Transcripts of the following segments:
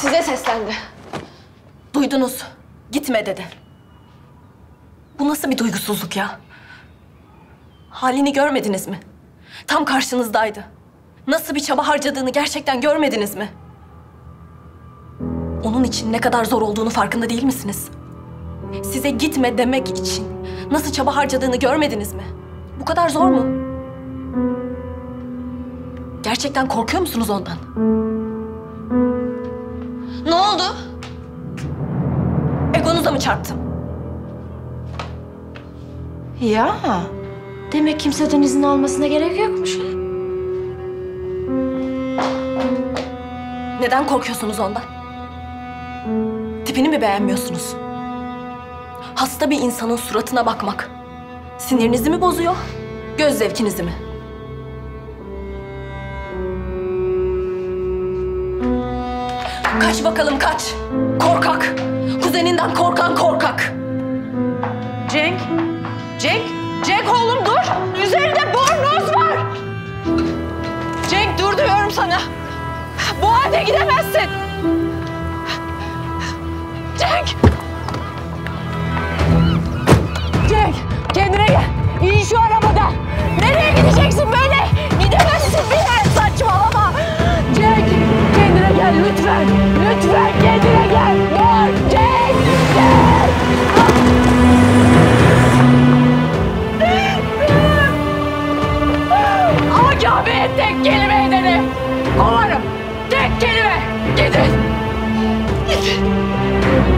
Size seslendi. Duydunuz. Gitme dedi. Bu nasıl bir duygusuzluk ya? Halini görmediniz mi? Tam karşınızdaydı. Nasıl bir çaba harcadığını gerçekten görmediniz mi? Onun için ne kadar zor olduğunu farkında değil misiniz? Size gitme demek için nasıl çaba harcadığını görmediniz mi? Bu kadar zor mu? Gerçekten korkuyor musunuz ondan? Ne oldu? Egonuza mı çarptım? Ya. Demek kimseden izin almasına gerek yokmuş. Neden korkuyorsunuz ondan? Tipini mi beğenmiyorsunuz? Hasta bir insanın suratına bakmak sinirinizi mi bozuyor, göz zevkinizi mi? Kaç bakalım kaç. Korkak. Kuzeninden korkan korkak. Cenk. Cenk. Cenk oğlum dur. Üzerinde bornoz var. Cenk dur diyorum sana. Bu halde gidemezsin. Cenk. Lütfen. Lütfen kendine gel. Dur Cenk. Cenk. Agabeye tek kelime ederim. Kovarım. Tek kelime. Gidin. Gidin.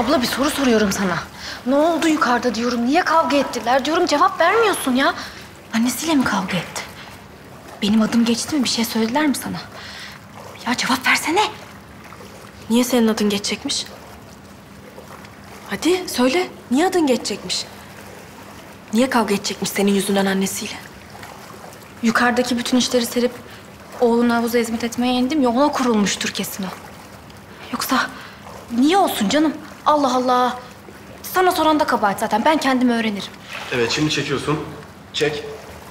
abla bir soru soruyorum sana. Ne oldu yukarıda diyorum. Niye kavga ettiler diyorum. Cevap vermiyorsun ya. Annesiyle mi kavga etti? Benim adım geçti mi? Bir şey söylediler mi sana? Ya cevap versene. Niye senin adın geçecekmiş? Hadi söyle. Niye adın geçecekmiş? Niye kavga edecekmiş senin yüzünden annesiyle? Yukarıdaki bütün işleri serip oğlunu havuza hizmet etmeye indim ya ona kurulmuştur kesin o. Yoksa niye olsun canım? Allah Allah. Sana soran da kabahat zaten. Ben kendim öğrenirim. Evet şimdi çekiyorsun. Çek.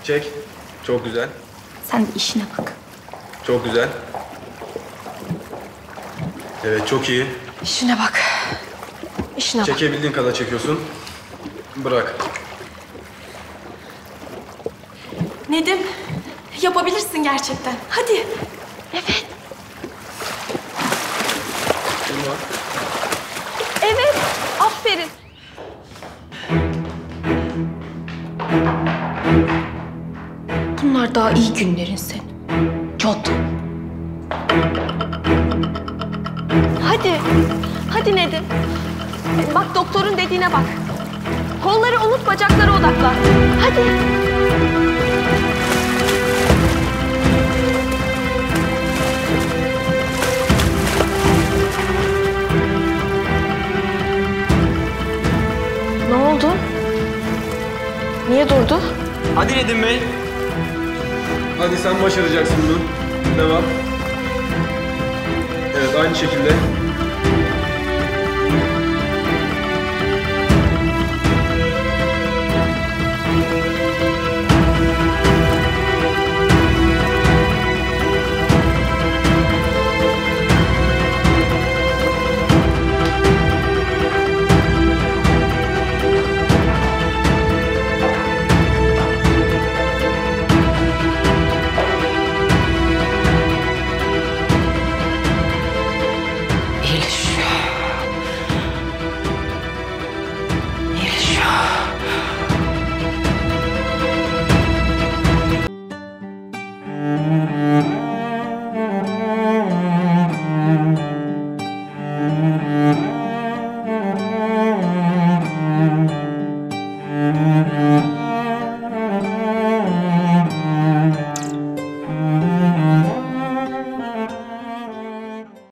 Çek. Çok güzel. Sen de işine bak. Çok güzel. Evet çok iyi. İşine bak. İşine bak. Çekebildiğin kadar çekiyorsun. Bırak. Nedim, yapabilirsin gerçekten. Hadi. Durma. Bunlar daha iyi günlerin senin. Çot. Hadi. Hadi Nedim. Bak doktorun dediğine bak. Kolları unut, bacaklara odaklan. Hadi. Ne oldu? Niye durdu? Hadi Nedim Bey. Hadi sen başaracaksın bunu. Devam. Evet aynı şekilde.